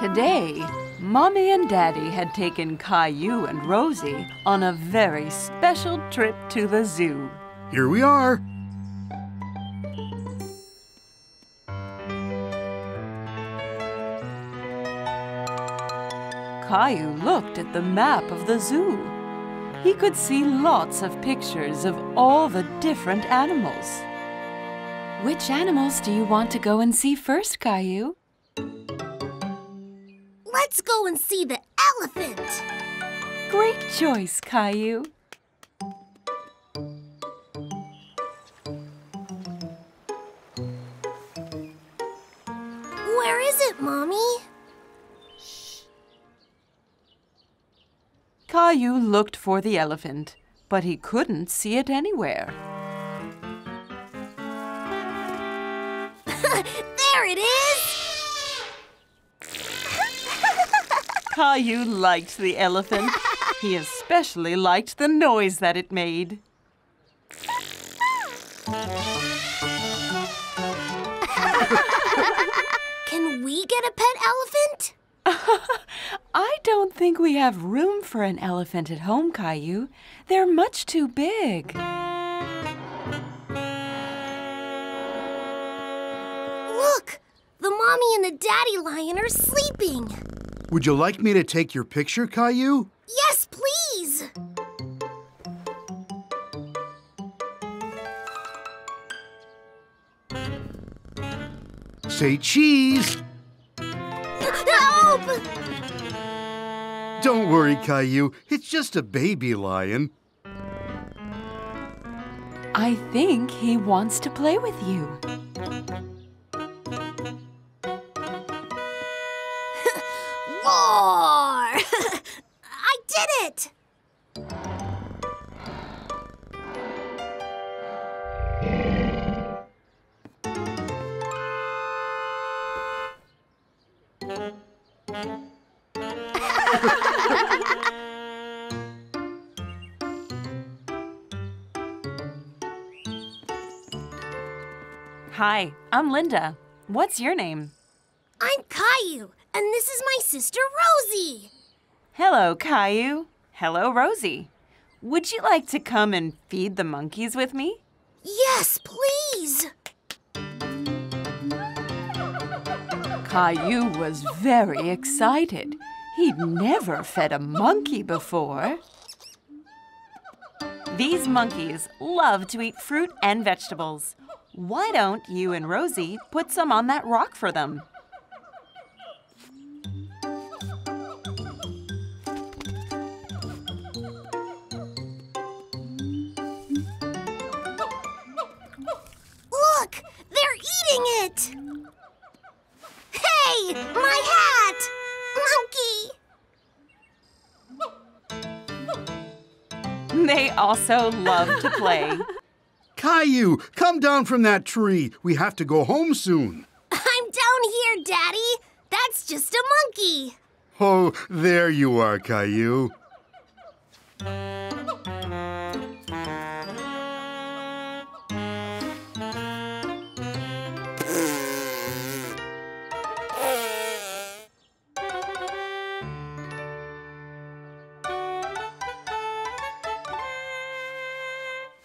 Today, Mommy and Daddy had taken Caillou and Rosie on a very special trip to the zoo. Here we are. Caillou looked at the map of the zoo. He could see lots of pictures of all the different animals. Which animals do you want to go and see first, Caillou? Let's go and see the elephant. Great choice, Caillou. Where is it, Mommy? Caillou looked for the elephant, but he couldn't see it anywhere. there it is! Caillou liked the elephant. He especially liked the noise that it made. Can we get a pet elephant? I don't think we have room for an elephant at home, Caillou. They're much too big. Look! The mommy and the daddy lion are sleeping. Would you like me to take your picture, Caillou? Yes, please! Say cheese. Help! Don't worry, Caillou. It's just a baby lion. I think he wants to play with you. Roar! I did it! Hi, I'm Linda. What's your name? I'm Caillou, and this is my sister Rosie. Hello, Caillou. Hello, Rosie. Would you like to come and feed the monkeys with me? Yes, please. Caillou was very excited. He'd never fed a monkey before. These monkeys love to eat fruit and vegetables. Why don't you and Rosie put some on that rock for them? Also love to play. Caillou, come down from that tree. We have to go home soon. I'm down here, Daddy. That's just a monkey. Oh, there you are, Caillou.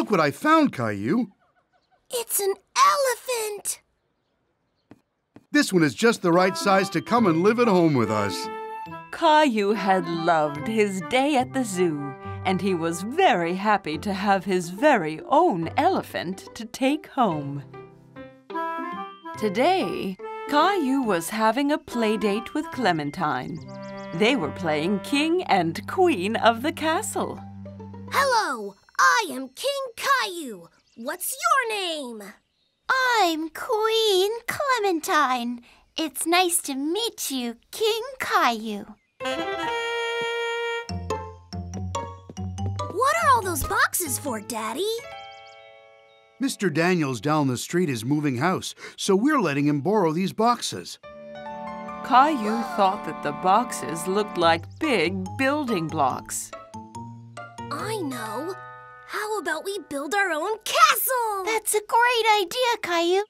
Look what I found, Caillou. It's an elephant. This one is just the right size to come and live at home with us. Caillou had loved his day at the zoo, and he was very happy to have his very own elephant to take home. Today, Caillou was having a playdate with Clementine. They were playing king and queen of the castle. Hello, I am King Caillou. What's your name? I'm Queen Clementine. It's nice to meet you, King Caillou. What are all those boxes for, Daddy? Mr. Daniels down the street is moving house, so we're letting him borrow these boxes. Caillou thought that the boxes looked like big building blocks. I know. How about we build our own castle? That's a great idea, Caillou.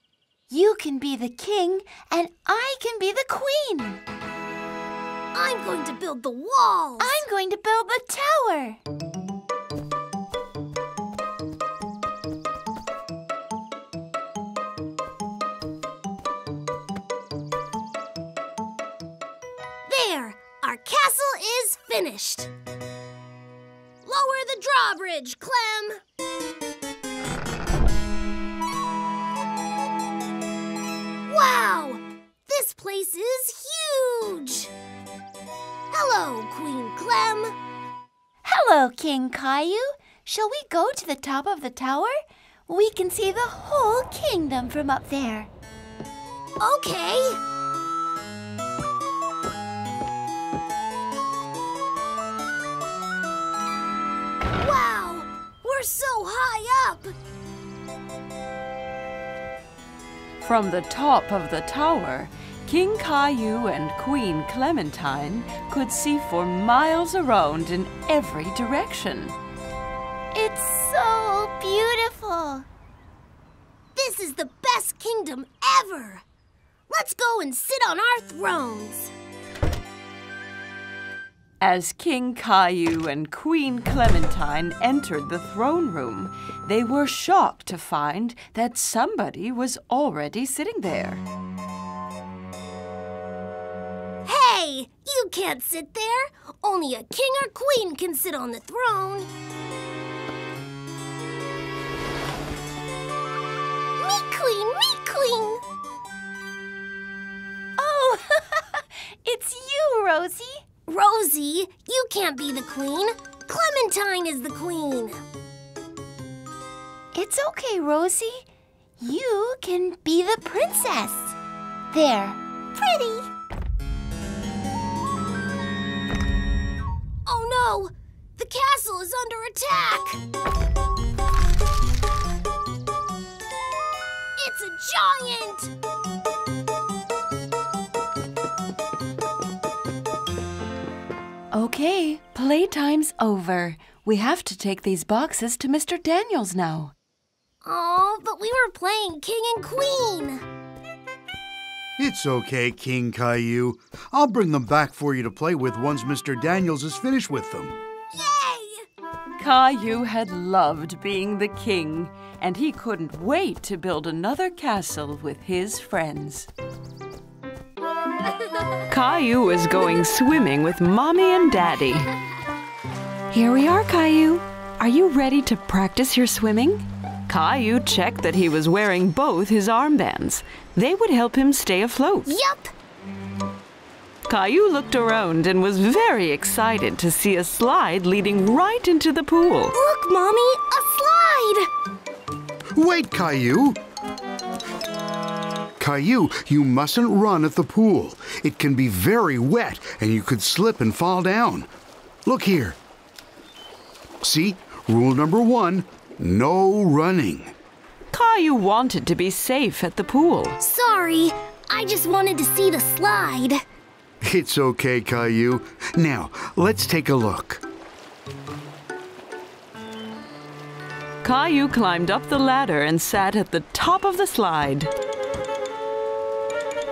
You can be the king, and I can be the queen. I'm going to build the walls. I'm going to build the tower. There, our castle is finished. Drawbridge, Clem. Wow, this place is huge. Hello, Queen Clem. Hello, King Caillou. Shall we go to the top of the tower? We can see the whole kingdom from up there. Okay. We're so high up. From the top of the tower, King Caillou and Queen Clementine could see for miles around in every direction. It's so beautiful. This is the best kingdom ever. Let's go and sit on our thrones. As King Caillou and Queen Clementine entered the throne room, they were shocked to find that somebody was already sitting there. Hey, you can't sit there. Only a king or queen can sit on the throne. Me queen, me queen. Oh. Rosie, you can't be the queen. Clementine is the queen. It's okay, Rosie. You can be the princess. There. Pretty. Oh no! The castle is under attack! It's a giant! Okay, playtime's over. We have to take these boxes to Mr. Daniels now. Oh, but we were playing king and queen! It's okay, King Caillou. I'll bring them back for you to play with once Mr. Daniels is finished with them. Yay! Caillou had loved being the king, and he couldn't wait to build another castle with his friends. Caillou was going swimming with Mommy and Daddy. Here we are, Caillou. Are you ready to practice your swimming? Caillou checked that he was wearing both his armbands. They would help him stay afloat. Yup! Caillou looked around and was very excited to see a slide leading right into the pool. Look, Mommy, a slide! Wait, Caillou! Caillou, you mustn't run at the pool. It can be very wet and you could slip and fall down. Look here. See, rule number one no running. Caillou wanted to be safe at the pool. Sorry, I just wanted to see the slide. It's okay, Caillou. Now, let's take a look. Caillou climbed up the ladder and sat at the top of the slide.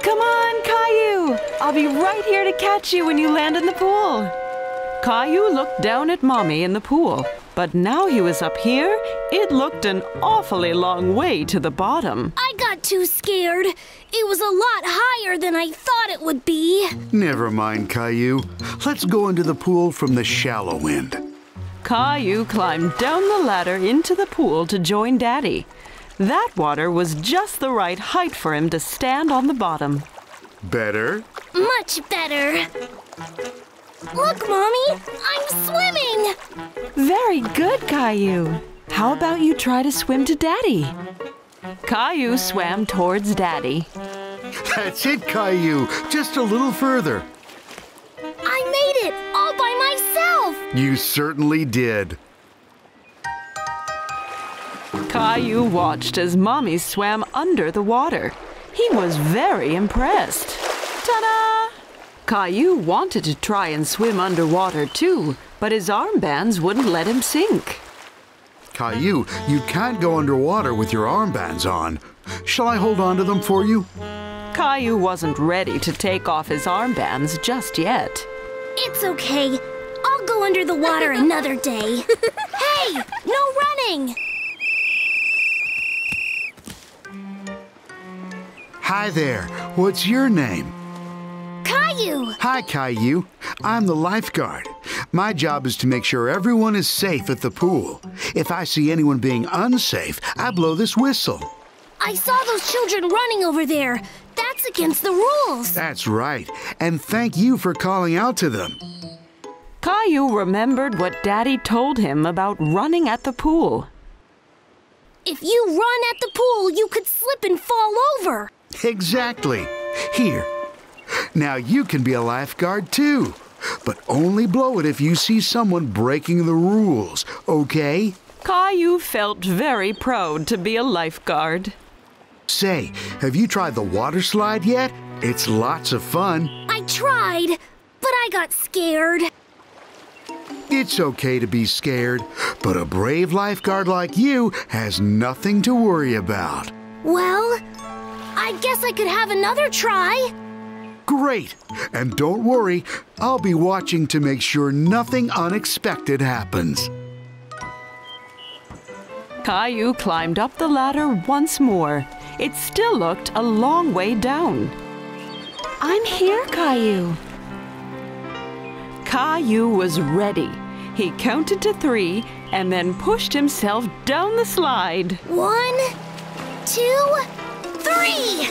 Come on, Caillou! I'll be right here to catch you when you land in the pool. Caillou looked down at Mommy in the pool, but now he was up here, it looked an awfully long way to the bottom. I got too scared. It was a lot higher than I thought it would be. Never mind, Caillou. Let's go into the pool from the shallow end. Caillou climbed down the ladder into the pool to join Daddy. That water was just the right height for him to stand on the bottom. Better? Much better. Look, Mommy, I'm swimming. Very good, Caillou. How about you try to swim to Daddy? Caillou swam towards Daddy. That's it, Caillou. Just a little further. I made it all by myself. You certainly did. Caillou watched as Mommy swam under the water. He was very impressed. Ta-da! Caillou wanted to try and swim underwater too, but his armbands wouldn't let him sink. Caillou, you can't go underwater with your armbands on. Shall I hold on to them for you? Caillou wasn't ready to take off his armbands just yet. It's okay. I'll go under the water another day. hey, no running! Hi there. What's your name? Caillou! Hi, Caillou. I'm the lifeguard. My job is to make sure everyone is safe at the pool. If I see anyone being unsafe, I blow this whistle. I saw those children running over there. That's against the rules. That's right. And thank you for calling out to them. Caillou remembered what Daddy told him about running at the pool. If you run at the pool, you could slip and fall over. Exactly. Here. Now you can be a lifeguard too. But only blow it if you see someone breaking the rules, okay? Caillou felt very proud to be a lifeguard. Say, have you tried the water slide yet? It's lots of fun. I tried, but I got scared. It's okay to be scared, but a brave lifeguard like you has nothing to worry about. Well, I guess I could have another try. Great! And don't worry, I'll be watching to make sure nothing unexpected happens. Caillou climbed up the ladder once more. It still looked a long way down. I'm here, Caillou. Caillou was ready. He counted to three and then pushed himself down the slide. One, two, three!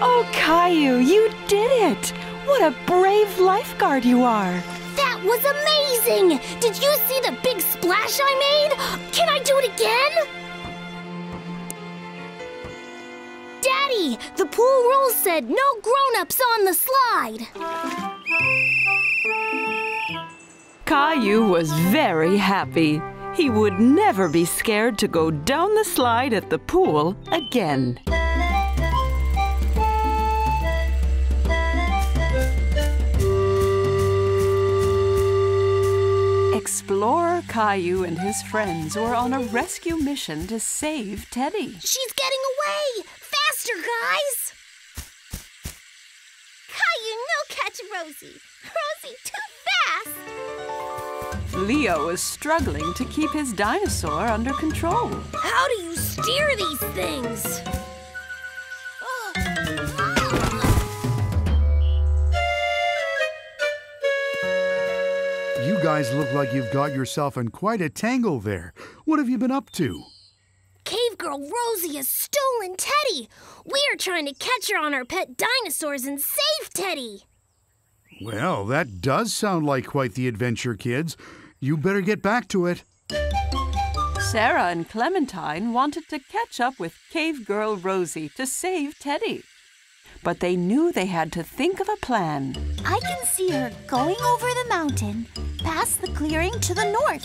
Oh, Caillou, you did it! What a brave lifeguard you are! That was amazing! Did you see the big splash I made? Can I do it again? Daddy, the pool rules said no grown-ups on the slide. Caillou was very happy. He would never be scared to go down the slide at the pool again. Explorer Caillou and his friends were on a rescue mission to save Teddy. She's getting away! Faster, guys! Caillou, no catch Rosie. Rosie, too! Leo was struggling to keep his dinosaur under control. How do you steer these things? You guys look like you've got yourself in quite a tangle there. What have you been up to? Cave Girl Rosie has stolen Teddy. We're trying to catch her on our pet dinosaurs and save Teddy. Well, that does sound like quite the adventure, kids. You better get back to it. Sarah and Clementine wanted to catch up with Cave Girl Rosie to save Teddy. But they knew they had to think of a plan. I can see her going over the mountain, past the clearing to the north.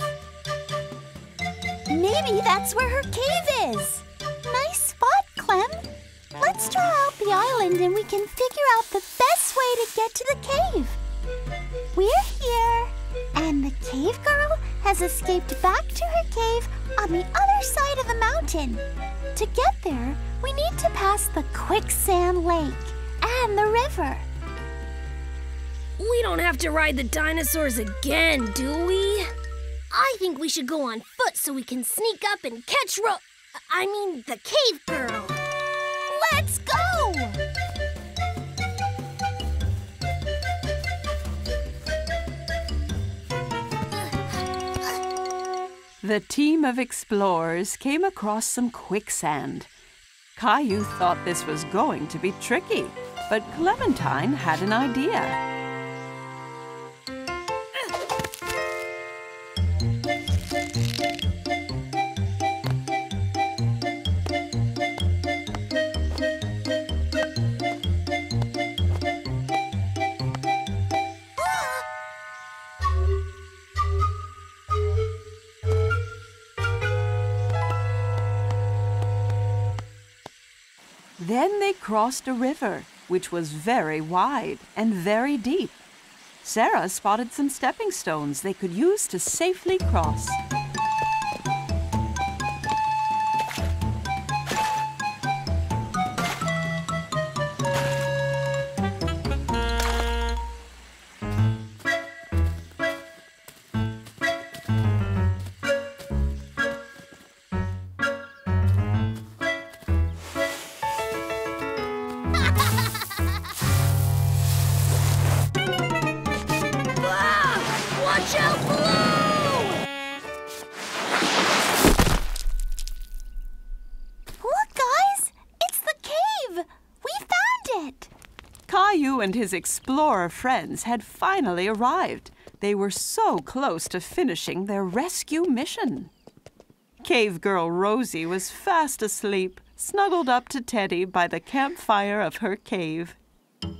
Maybe that's where her cave is. Nice spot, Clem. Let's draw out the island and we can figure out the best way to get to the cave. We're here, and the cave girl has escaped back to her cave on the other side of the mountain. To get there, we need to pass the quicksand lake and the river. We don't have to ride the dinosaurs again, do we? I think we should go on foot so we can sneak up and catch Ro. I mean, the cave girl. The team of explorers came across some quicksand. Caillou thought this was going to be tricky, but Clementine had an idea. Crossed a river, which was very wide and very deep. Sarah spotted some stepping stones they could use to safely cross. And his explorer friends had finally arrived. They were so close to finishing their rescue mission. Cave girl Rosie was fast asleep, snuggled up to Teddy by the campfire of her cave. There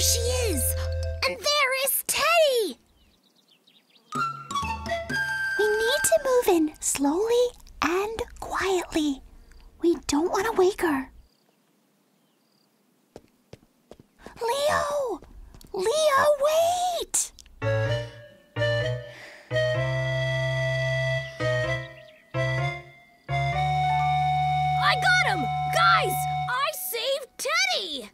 she is! And there is Teddy! We need to move in slowly and quietly. We don't want to wake her. Leo! Leo, wait! I got him! Guys, I saved Teddy!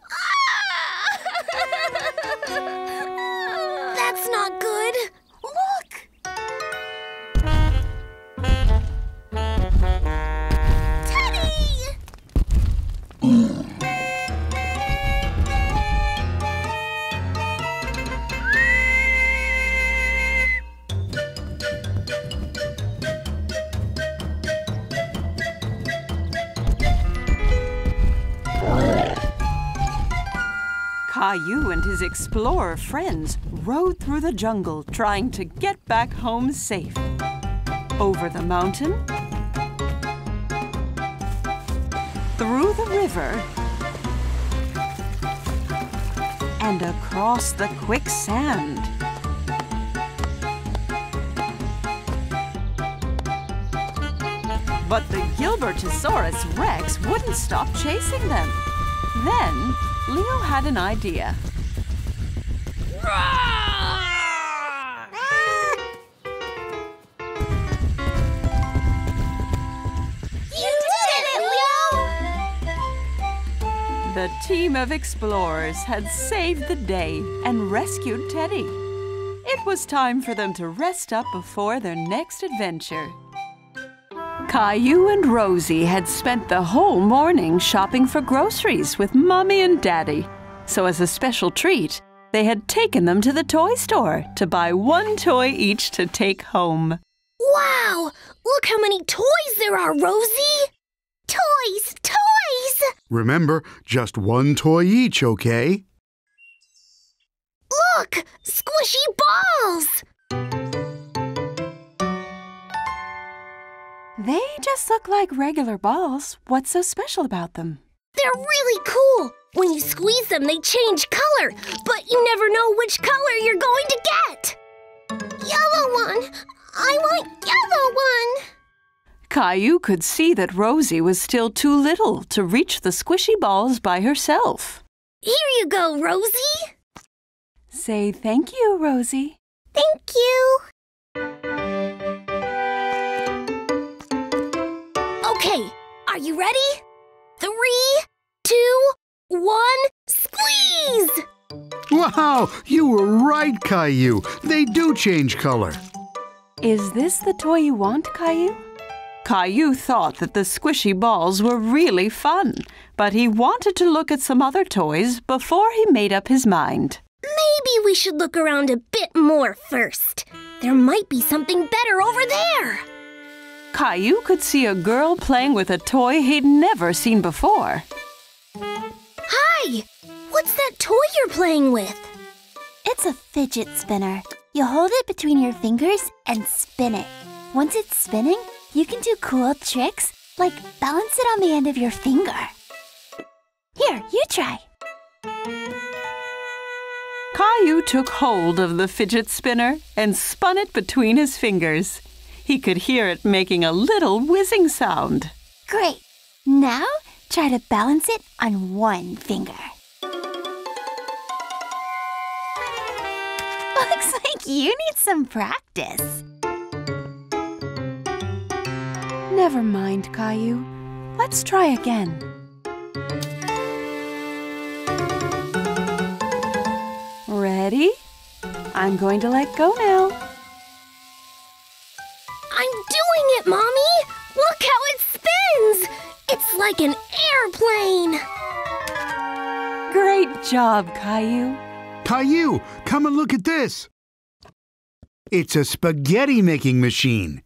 Caillou and his explorer friends rode through the jungle trying to get back home safe. Over the mountain, through the river, and across the quicksand. But the Gilbertosaurus Rex wouldn't stop chasing them. Then Leo had an idea. You did it, Leo! The team of explorers had saved the day and rescued Teddy. It was time for them to rest up before their next adventure. Caillou and Rosie had spent the whole morning shopping for groceries with Mommy and Daddy. So, as a special treat, they had taken them to the toy store to buy one toy each to take home. Wow! Look how many toys there are, Rosie! Toys! Toys! Remember, just one toy each, okay? Look! Squishy balls! They just look like regular balls. What's so special about them? They're really cool! When you squeeze them, they change color, but you never know which color you're going to get! Yellow one! I want yellow one! Caillou could see that Rosie was still too little to reach the squishy balls by herself. Here you go, Rosie! Say thank you, Rosie. Thank you! Are you ready? Three, two, one, squeeze! Wow, you were right, Caillou. They do change color. Is this the toy you want, Caillou? Caillou thought that the squishy balls were really fun, but he wanted to look at some other toys before he made up his mind. Maybe we should look around a bit more first. There might be something better over there. Caillou could see a girl playing with a toy he'd never seen before. Hi! What's that toy you're playing with? It's a fidget spinner. You hold it between your fingers and spin it. Once it's spinning, you can do cool tricks like balance it on the end of your finger. Here, you try. Caillou took hold of the fidget spinner and spun it between his fingers. He could hear it making a little whizzing sound. Great. Now try to balance it on one finger. Looks like you need some practice. Never mind, Caillou. Let's try again. Ready? I'm going to let go now. It, Mommy! Look how it spins! It's like an airplane! Great job, Caillou. Caillou, come and look at this. It's a spaghetti making machine.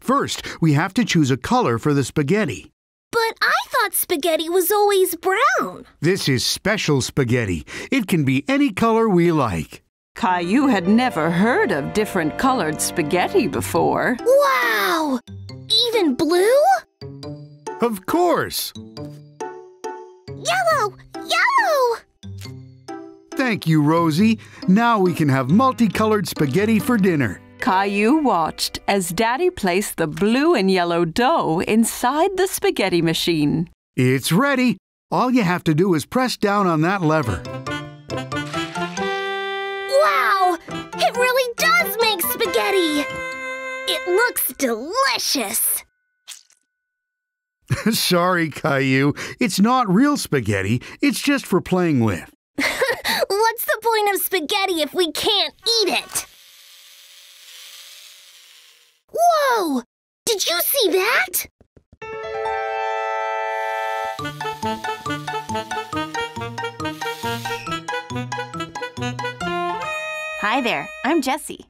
First, we have to choose a color for the spaghetti. But I thought spaghetti was always brown. This is special spaghetti. It can be any color we like. Caillou had never heard of different colored spaghetti before. Wow! Even blue? Of course. Yellow! Yellow! Thank you, Rosie. Now we can have multicolored spaghetti for dinner. Caillou watched as Daddy placed the blue and yellow dough inside the spaghetti machine. It's ready. All you have to do is press down on that lever. It really does make spaghetti! It looks delicious! Sorry, Caillou. It's not real spaghetti. It's just for playing with. What's the point of spaghetti if we can't eat it? Whoa! Did you see that? Hi there, I'm Jessie.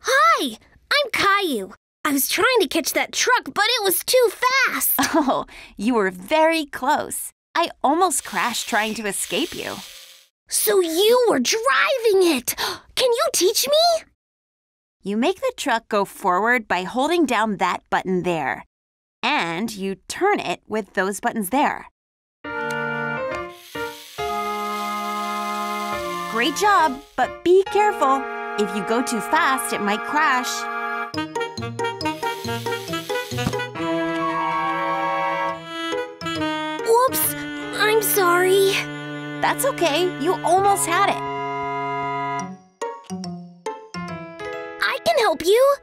Hi, I'm Caillou. I was trying to catch that truck, but it was too fast. Oh, you were very close. I almost crashed trying to escape you. So you were driving it. Can you teach me? You make the truck go forward by holding down that button there. And you turn it with those buttons there. Great job, but be careful. If you go too fast, it might crash. Whoops, I'm sorry. That's okay, you almost had it. I can help you.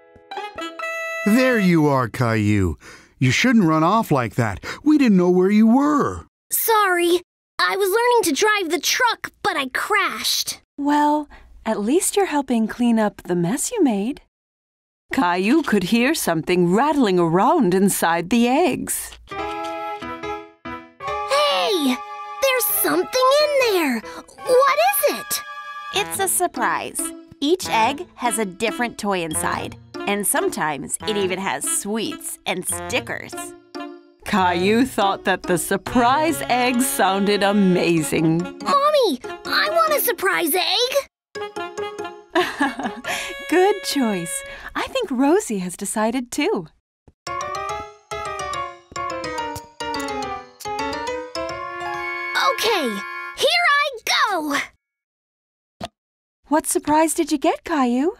There you are, Caillou. You shouldn't run off like that. We didn't know where you were. Sorry. I was learning to drive the truck, but I crashed. Well, at least you're helping clean up the mess you made. Caillou could hear something rattling around inside the eggs. Hey! There's something in there. What is it? It's a surprise. Each egg has a different toy inside, and sometimes it even has sweets and stickers. Caillou thought that the surprise egg sounded amazing. Mommy, I want a surprise egg. Good choice. I think Rosie has decided too. Okay, here I go. What surprise did you get, Caillou?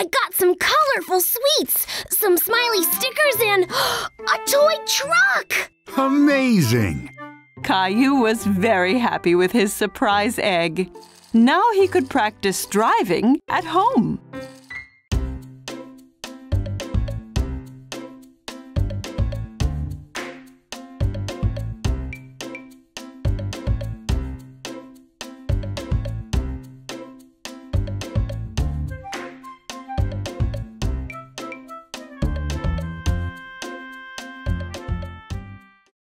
I got some colorful sweets, some smiley stickers, and a toy truck. Amazing. Caillou was very happy with his surprise egg. Now he could practice driving at home.